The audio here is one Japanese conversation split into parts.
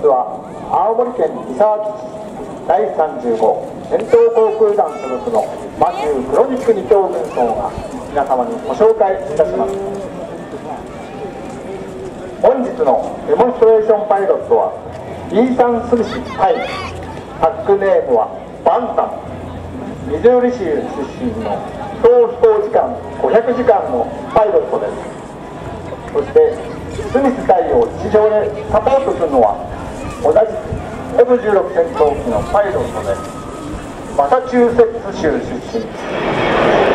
日は青森県三沢基地第35戦闘航空団所属のマシュー・クロニック2等軍曹が皆様にご紹介いたします。本日のデモンストレーションパイロットはイーサン・スミス対タックネームはバンタム。ミズーリ州出身の総飛行時間500時間のパイロットです。そしてスミス隊を地上でサポートするのは同じく F16 戦闘機のパイロットでマサチューセッツ州出身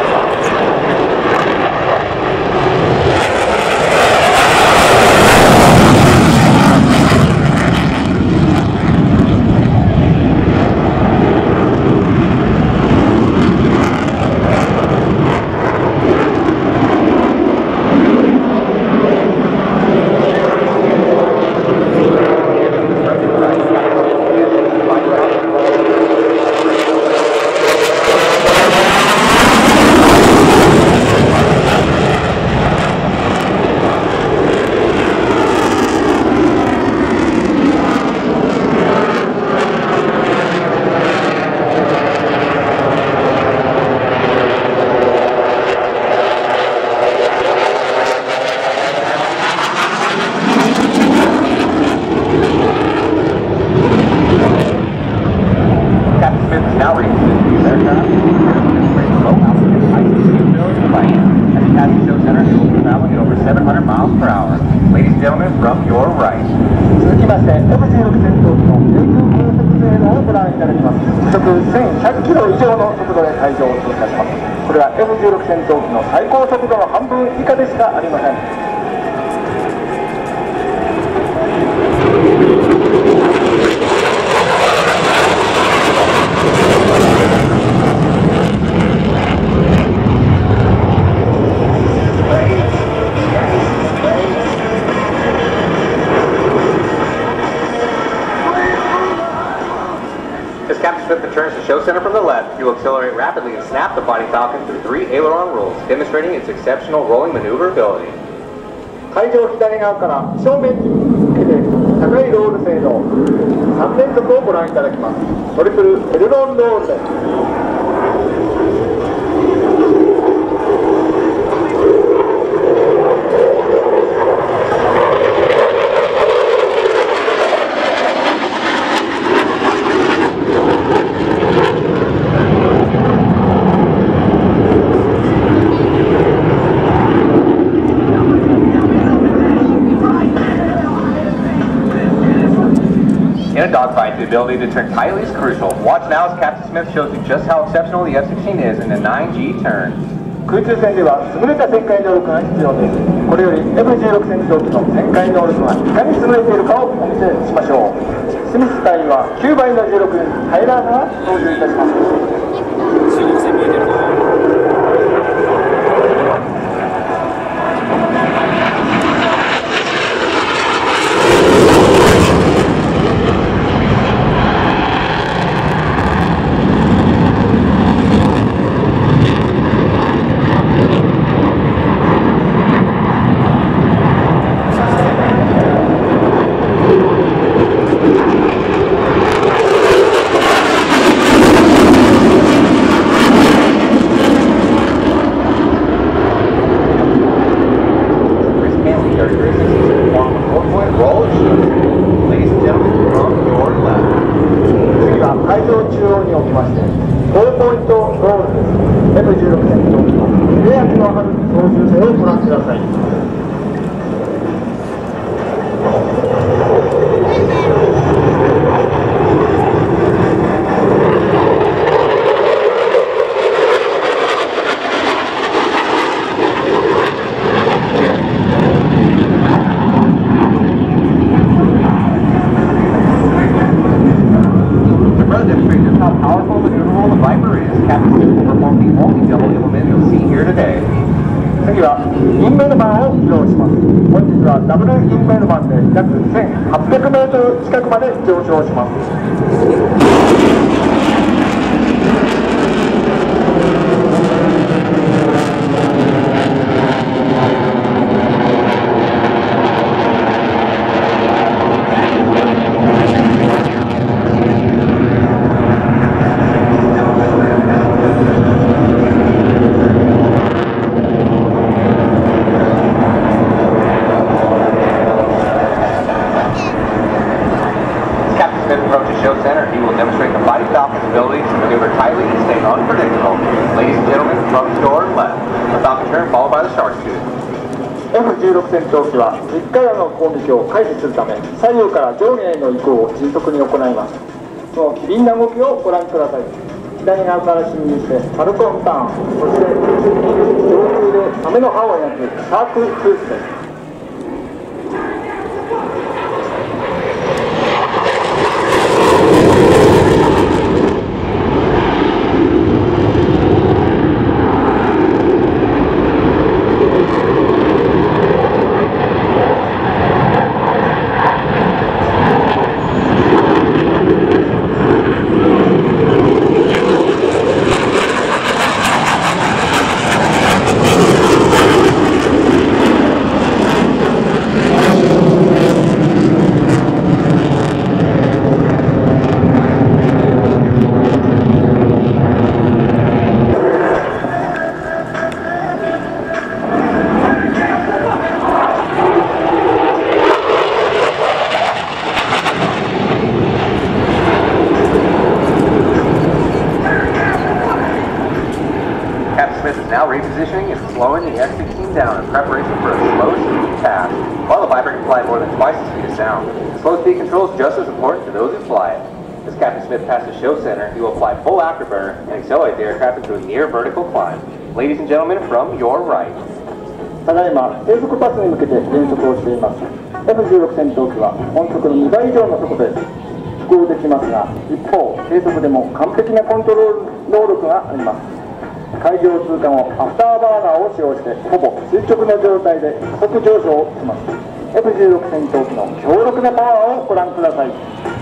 Captain Smith is now ready to the aircraft. Low altitude, high capability flight. As he passes show center, he will be traveling at over 700 miles per hour. Ladies and gentlemen, from your right. 続きまして F16 戦闘機の低空高速性能をご覧いただきます時速1100キロ以上の速度で会場を通過します。これは F16 戦闘機の最高速度の半分以下でしかありません。As Captain Smith returns to show center from the left, he will accelerate rapidly and snap the Fighting Falcon through three aileron rolls, demonstrating its exceptional rolling maneuverability. 海上左側から正面に向けて高いロール性能3連続をご覧いただきますトリプルエルロンロールです「 In a dogfight, the ability to turn tightly is crucial. Watch now as Captain Smith shows you just how exceptional the F-16 is in the 9G turn. 空中戦では優れた旋回能力が必要ですこれより F16 戦闘機の旋回能力がいかに優れているかをお見せしましょうスミス隊は9倍の重力にタイラーが操縦いたします次は会場中央におきまして4ポイントロールです F16 戦闘機の切れ味のある操縦性をご覧ください次はインメルマンを披露します本日はダブルインメルマンで約 1800m 近くまで上昇します16戦闘機は10回の攻撃を回避するため左右から上下への移行を迅速に行います。その機敏な動きをご覧ください。左側から侵入してファルコンターンそして上空でサメの歯を焼くシャークフースです。Ladies and gentlemen, from your right. ただいま低速パスに向けて減速をしています F16 戦闘機は音速の2倍以上の速度で飛行できますが一方低速でも完璧なコントロール能力があります 海上通過後アフターバーナーを使用してほぼ垂直の状態で加速上昇をします。F16 戦闘機の強力なパワーをご覧ください。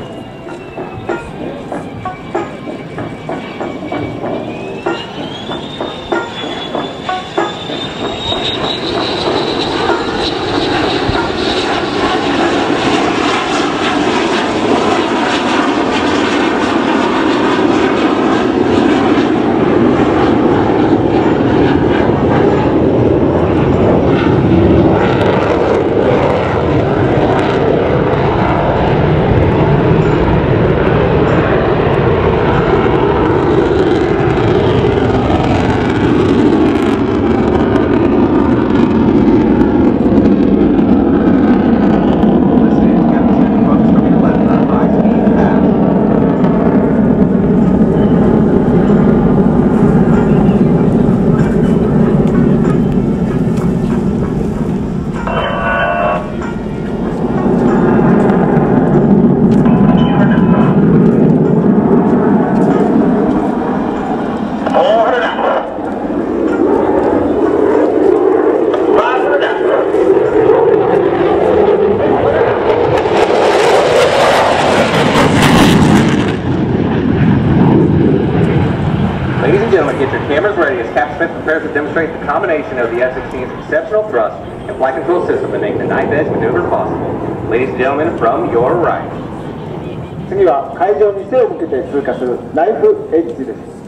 次は会場に背を向けて通過するナイフエッジです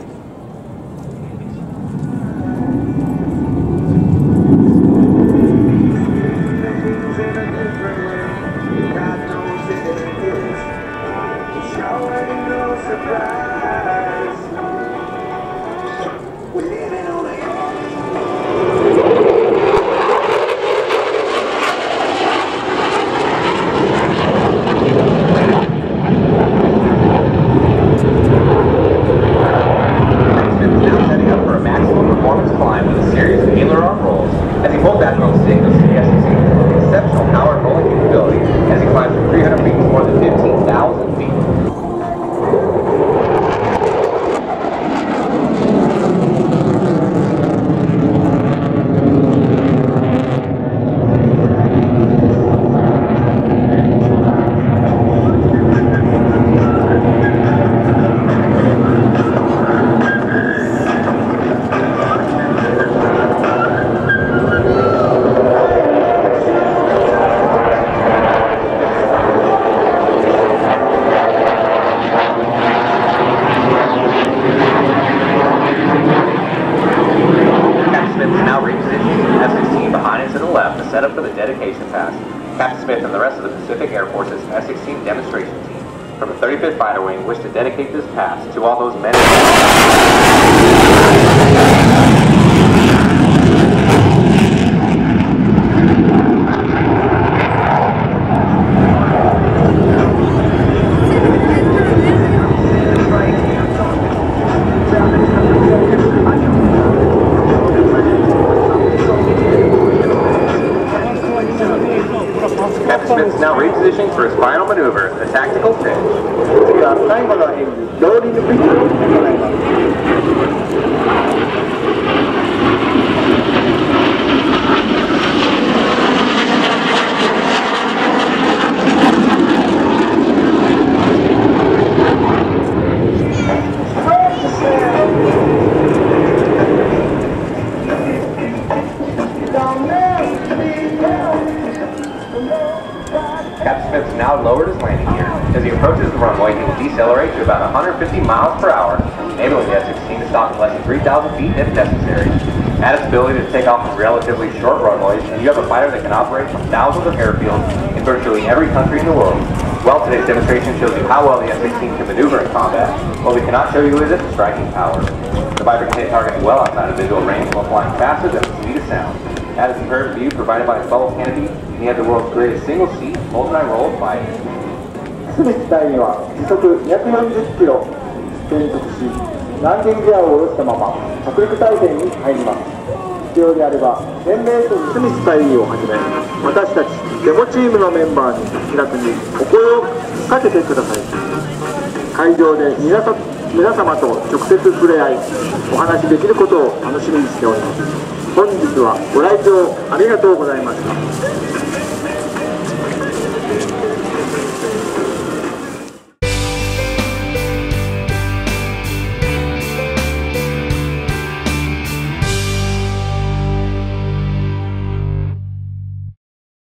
dedication pass, Captain Smith and the rest of the Pacific Air Force's F-16 demonstration team from the 35th Fighter Wing wish to dedicate this pass to all those men and women. He will decelerate to about 150 miles per hour, enabling the F-16 to stop in less than 3,000 feet if necessary. Add its ability to take off from relatively short runways, and you have a fighter that can operate from thousands of airfields in virtually every country in the world. Well, today's demonstration shows you how well the F-16 can maneuver in combat. What we cannot show you is its striking power. The Viper can hit targets well outside of visual range while flying faster than the speed of sound. Add a superb view provided by its bubble canopy, and you have the world's greatest single-seat, multi-role fighter. スミス隊員は時速240キロ減速しランディングギアを下ろしたまま着陸態勢に入ります。必要であれば 1000m スミス隊員をはじめ私たちデモチームのメンバーに気楽にお声をかけてください。会場で皆さ皆様と直接触れ合いお話しできることを楽しみにしております。本日はご来場ありがとうございました。